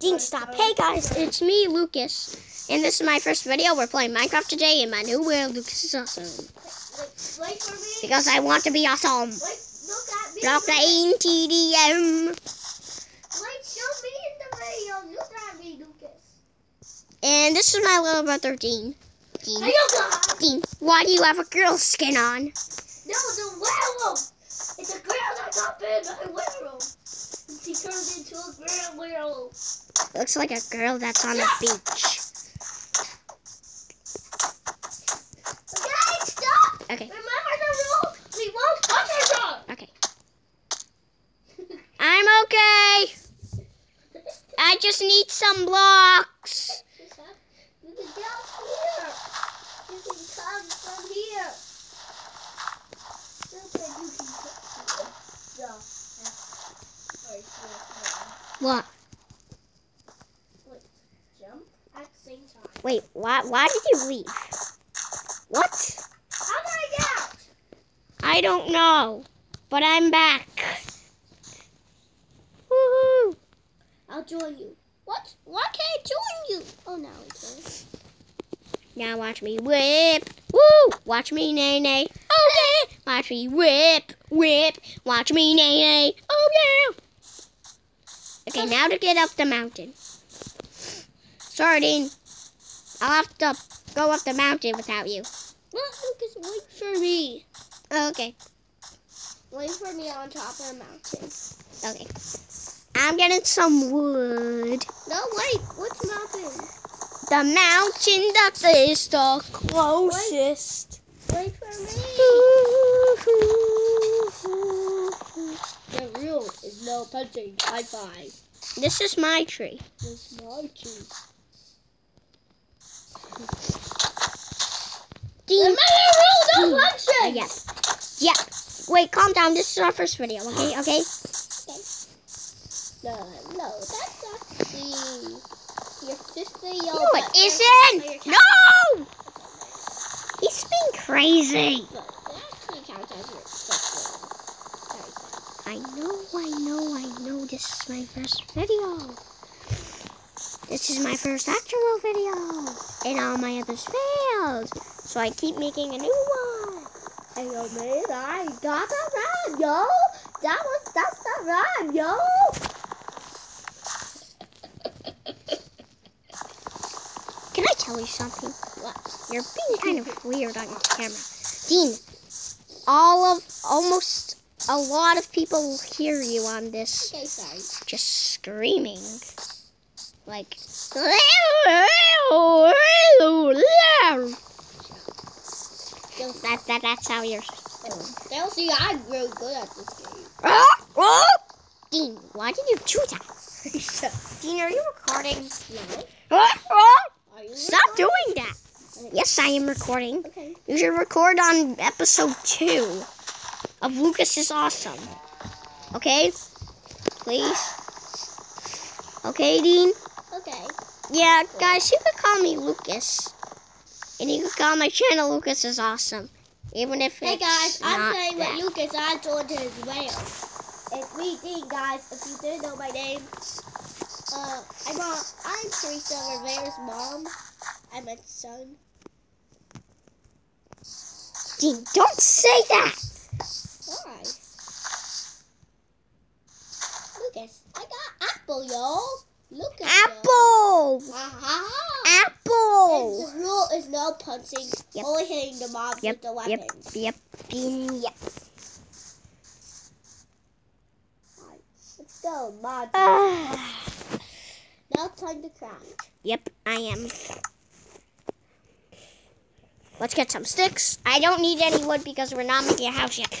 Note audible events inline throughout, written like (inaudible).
Dean, stop. Hey guys, it's me, Lucas. And this is my first video. We're playing Minecraft today in my new world. Lucas is awesome. Wait, wait for me. Because I want to be awesome. Wait, look at me. The TDM. Wait, show me in the video. Look at me, Lucas. And this is my little brother, Dean. Dean. Hey. Dean, why do you have a girl skin on? No, the werewolf. It's a girl that got bit by a werewolf. She turned into a girl werewolf. Looks like a girl that's on a beach. Okay, stop. Okay, Remember the rule. We won't touch her dog. okay. I'm okay. I just need some blocks. You can get here. You can come from here. Look at you can come. So, sorry, sorry, What? sorry. Jump at the same time. Wait, why, why did you leave? What? How do I get out? I don't know, but I'm back. Woohoo! I'll join you. What? Why can't I join you? Oh, now it's Now watch me whip. Woo! Watch me nay nay. Oh yeah! Watch me whip, whip. Watch me nay nay. Oh! Okay, now to get up the mountain. Sorry, Dean. I'll have to go up the mountain without you. What, Lucas? Wait for me. Oh, okay, Wait for me on top of the mountain. okay. I'm getting some wood. No, wait. Which mountain? The mountain that is the closest. Wait for me. (laughs) The rule is no punching. High five. This is my tree. This is my tree. Dean. Remember the rule, no Uh, punching. yeah. Yeah. Wait, calm down. This is our first video, okay? Okay? No, no, that's not the. Your sister yelled. No, at it her- isn't. Oh, your cat- No! He's being crazy. But that actually counts as your sister. I know, I know, I know. This is my first video. This is my first actual video. And all my others failed. So I keep making a new one. Hey, yo, man, I got the rhyme, yo. That was, that's the rhyme, yo. Can I tell you something? What? You're being kind of weird on camera. Dean, all of, almost a lot of people hear you on this. Okay, sorry. just screaming. Like that, that that's how you're They'll see I'm really good at this game. Dean, why did you do that? (laughs) Dean, are you recording? No? Are you Stop recording? doing that. Yes, I am recording. Okay. You should record on episode two of Lucas is Awesome. Okay? Please? Okay, Dean? Okay. Yeah, guys, you could call me Lucas. And you could call my channel Lucas is Awesome. Even if Hey guys, I'm playing that. with Lucas. I joined his whale. It's me, Dean, guys. If you didn't know my name, uh, I'm uh, I'm Theresa Rivera's mom. I'm a son. Dean, don't say that! Why? Lucas, I got apple, yo. Look at Apple! Apple! The rule is no punching, Yep. only hitting the mobs Yep, with the yep, weapons. yep, Dean, yep. Let's go, mod. Ah, now time to craft. yep, I am. Let's get some sticks. I don't need any wood because we're not making a house yet.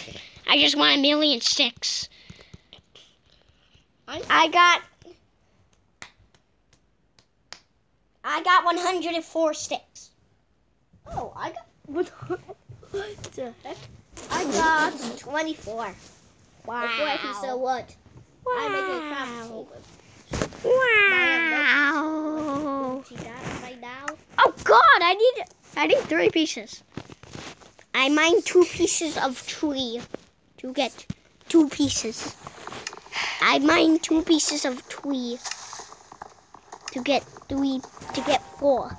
I just want a million sticks. I got I got 104 sticks. oh, I got what the heck? I got 24. Wow. Okay, so what? I'm making a craft Wow. table. Wow. See that right now? Oh God, I need I need three pieces. I mined two pieces of tree to get two pieces. I mined two pieces of tree. to get three to get four,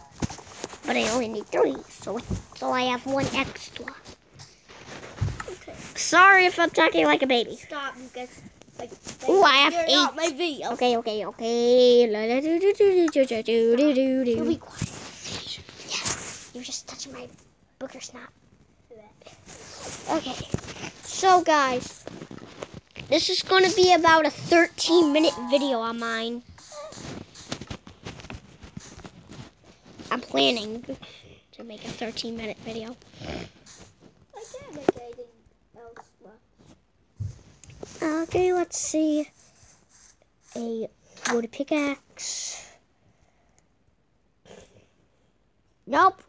but I only need three, so so I have one extra. Okay. Sorry if I'm talking like a baby. Stop, Lucas. Like, Ooh, I have eight. my video. Okay, okay, okay. La, la, do, do, do, do, do, do, do, do, do. Be quiet. Yes, you're just touched my booger snap. Okay, so guys, this is going to be about a 13 minute video on mine. I'm planning to make a 13 minute video. I. Okay, let's see. A wood pickaxe. Nope.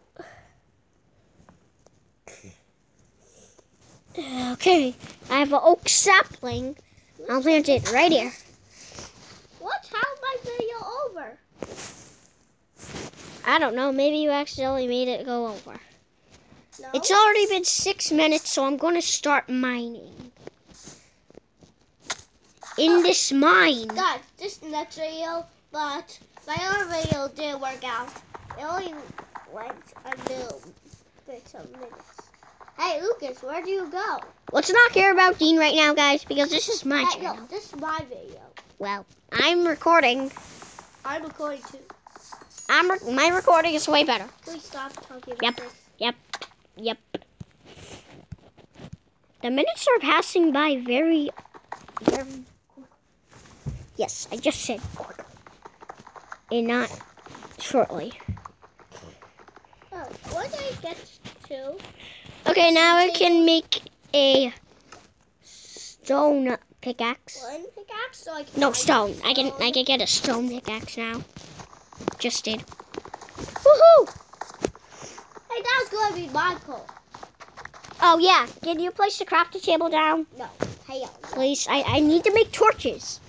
Okay, I have an oak sapling. I'll plant it right here. What? How's my video over? I don't know, maybe you accidentally made it go over. No. It's already been six minutes, so I'm going to start mining. In this mine. Guys, this next video, but my other video didn't work out. It only went until some minutes. Hey, Lucas, where do you go? Let's not care about Dean right now, guys, because this is my Hey, channel. no, this is my video. Well, I'm recording. I'm recording too. I'm re- my recording is way better. Please stop talking about Yep. this. Yep. The minutes are passing by very, very. Yes, I just said quickly, and not shortly. Oh, what did I get to? Okay, now I can make a stone pickaxe. One pickaxe, so can. No find stone. I can stone. I can get a stone pickaxe now. Just did. Woohoo! Hey, that was gonna be my call. Oh yeah. Can you place the crafting table down, No. Hey, please? I I need to make torches.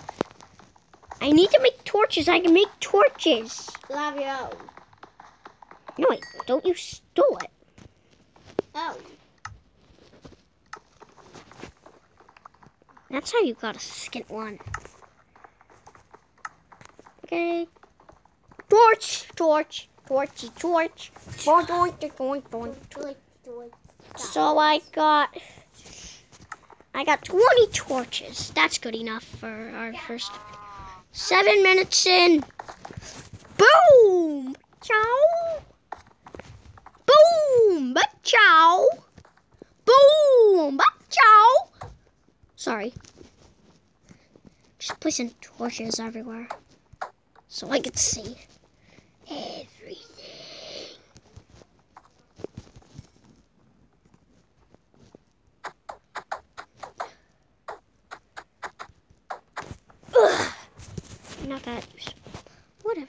I need to make torches. I can make torches. You have your own. No wait, don't you stole it? Oh. That's how you got a second one. Okay. Torch, torch, torchy, torch. Boing, boing, boing, boing. Doink. So I got I got 20 torches. That's good enough for our first seven minutes in. Boom! Ciao! Boom! But ciao! Boom! But ciao! Sorry. Just placing torches everywhere so I could see everything. Ugh. Not that useful. Whatever.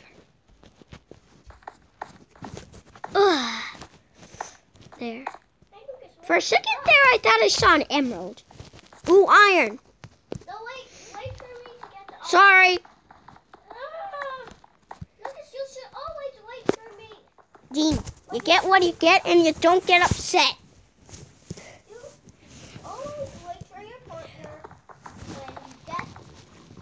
Ugh. There. For a second there, I thought I saw an emerald. Ooh, iron. No, wait, wait for me to get the. Sorry. Ah! Lucas, you should always wait for me. Dean, you get what you get and you don't get upset. You always wait for your partner when you get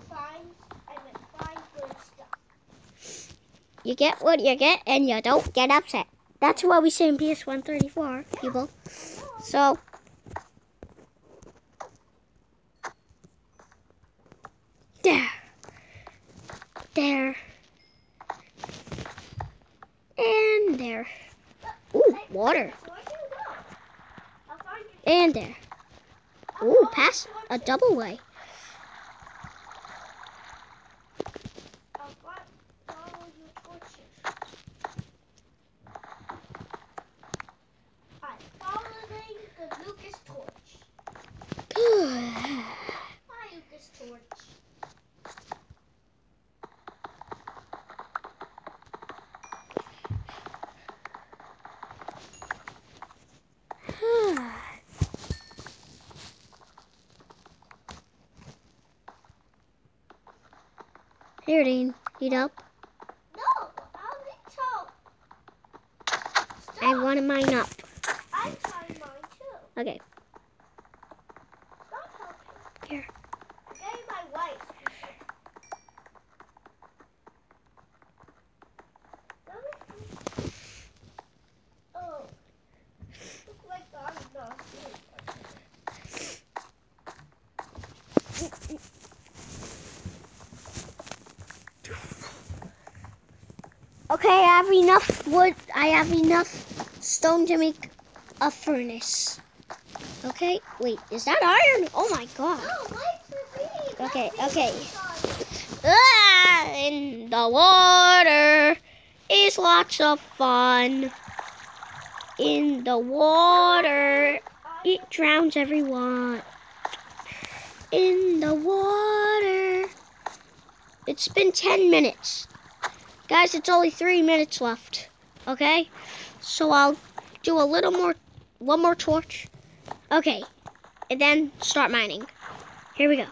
fine and when find good stuff. You get what you get and you don't get upset. That's what we say in PS 134, people. So, there. There. And there water. And there. Ooh, pass a double way. Here, Dean. Heat up. No, I'll need help. Stop. I wanted mine up. I'm trying mine too. Okay. Stop helping. Here. Getting my wife. Okay, I have enough wood. I have enough stone to make a furnace. Okay, wait, is that iron? Oh my god. No, lights for me. Okay, okay. Ah, in the water is lots of fun. In the water, it drowns everyone. In the water. It's been 10 minutes. Guys, it's only three minutes left. Okay? So I'll do a little more, one more torch. Okay. And then start mining. Here we go.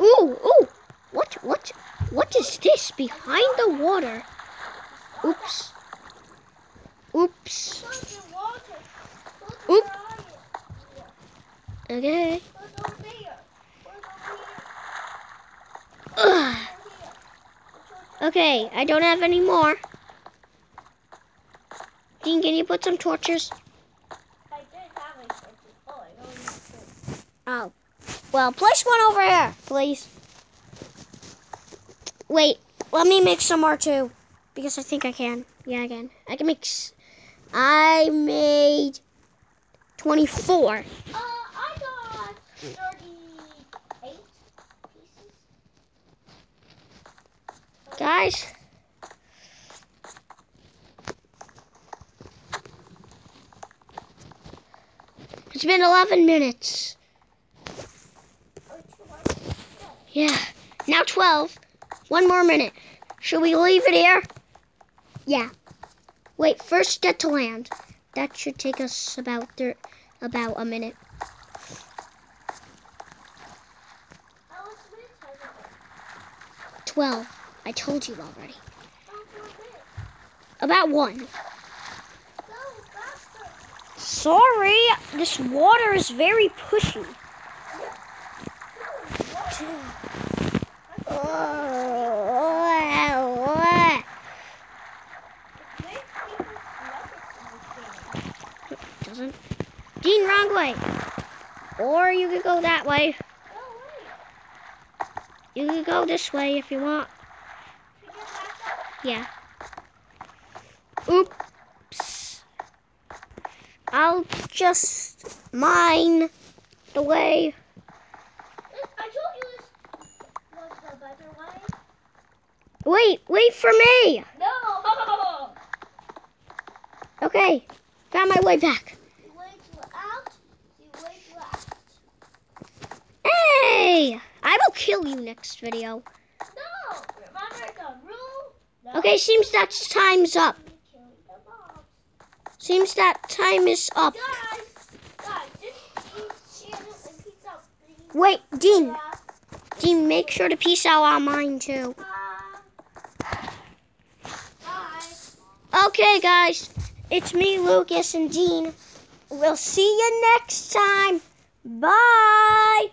Ooh, ooh. What, what, what is this behind the water? Oops. Oops. Oop. Okay. Ugh. Okay, I don't have any more. Dean, can you put some torches? I did have my torches. Oh. Well, place one over here, please. Wait, let me make some more too. Because I think I can. Yeah, I can. I can make. I made 24. Uh, I got 38 pieces. Guys. It's been 11 minutes. Yeah. Now 12. One more minute. Should we leave it here? Yeah. Wait, first get to land. That should take us about about a minute. How much minutes has it been? 12. I told you already. About one. Sorry, this water is very pushy. Doesn't. Dean, wrong way. Or you could go that way. You could go this way if you want. Yeah. Oops. I'll just mine the way. I told you this was the better way. Wait, wait for me. No! (laughs) Okay, found my way back. You wait till out. You wait till out. Hey, I will kill you next video. No! Remember the rule? No. Okay, seems that time's up. Seems that time is up. Wait, Dean, Dean, make sure to peace out on mine too. Okay, guys, it's me, Lucas, and Dean. We'll see you next time. Bye.